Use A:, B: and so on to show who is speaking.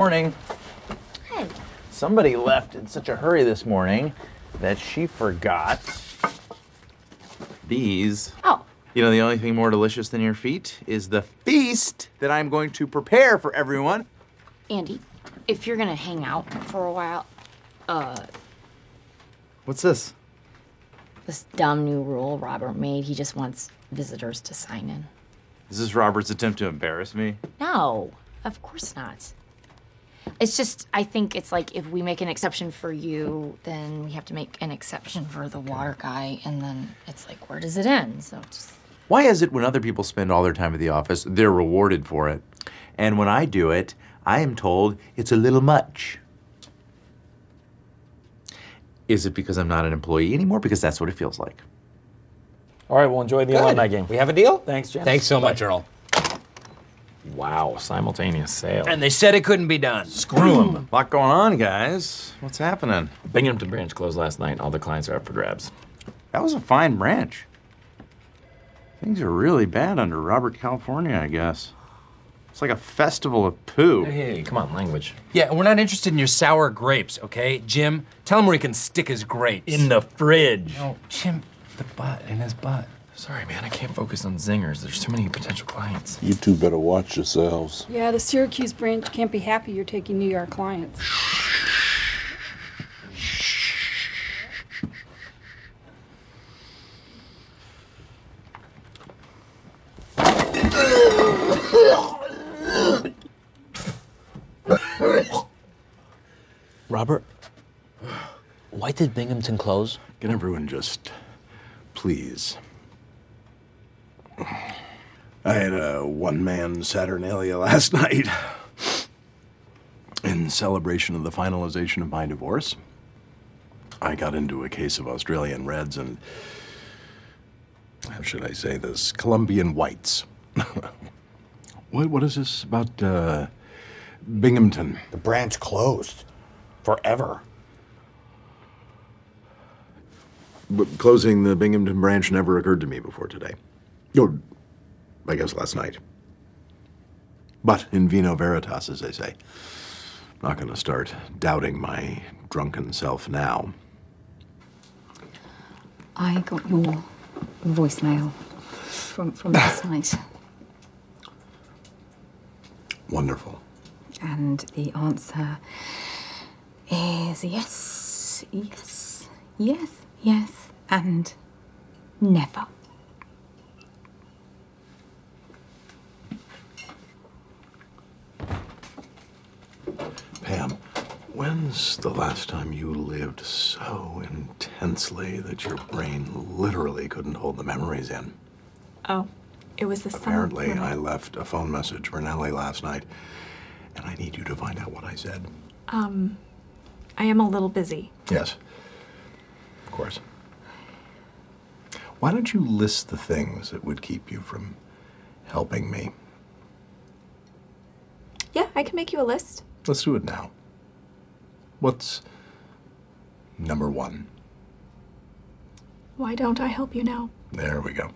A: Morning.
B: Hey.
A: Somebody left in such a hurry this morning that she forgot these.
B: Oh,
A: You know, the only thing more delicious than your feet is the feast that I'm going to prepare for everyone.
B: Andy, if you're gonna hang out for a while, uh,
A: What's this?
B: this dumb new rule Robert made, he just wants visitors to sign in.
A: Is this Robert's attempt to embarrass me?
B: No, of course not. It's just, I think it's like if we make an exception for you, then we have to make an exception for the water guy, and then it's like, where does it end? So just.
A: Why is it when other people spend all their time at the office, they're rewarded for it? And when I do it, I am told it's a little much. Is it because I'm not an employee anymore? Because that's what it feels like.
C: All right, we'll enjoy the alumni game.
D: We have a deal?
C: Thanks, Jen.
D: Thanks so much, Earl.
C: Wow, simultaneous sale.
D: And they said it couldn't be done.
C: Screw them.
A: A lot going on, guys. What's happening?
C: Binghamton branch closed last night. All the clients are up for grabs.
A: That was a fine branch. Things are really bad under Robert California, I guess. It's like a festival of poo.
C: Hey, hey, come on, language.
D: Yeah, we're not interested in your sour grapes, okay? Jim, tell him where he can stick his grapes.
C: In the fridge.
D: No, Jim, the butt, in his butt.
C: Sorry, man, I can't focus on zingers. There's too many potential clients.
E: You two better watch yourselves.
F: Yeah, the Syracuse branch can't be happy you're taking New York clients.
G: Robert, why did Binghamton close?
E: Can everyone just please? I had a one man Saturnalia last night in celebration of the finalization of my divorce. I got into a case of Australian Reds and, how should I say this, Colombian Whites. what, what is this about uh, Binghamton?
H: The branch closed. Forever.
E: But closing the Binghamton branch never occurred to me before today. Or, I guess last night. But in vino veritas, as they say. I'm Not going to start doubting my drunken self now.
I: I got your voicemail from, from last night,
E: Wonderful.
I: and the answer is yes, yes, yes, yes, and never.
E: When's the last time you lived so intensely that your brain literally couldn't hold the memories in?
J: Oh, it was the summer.
E: Apparently, I left a phone message for Nellie last night, and I need you to find out what I said.
J: Um, I am a little busy.
E: Yes. Of course. Why don't you list the things that would keep you from helping me?
J: Yeah, I can make you a list.
E: Let's do it now. What's number one?
J: Why don't I help you now?
E: There we go.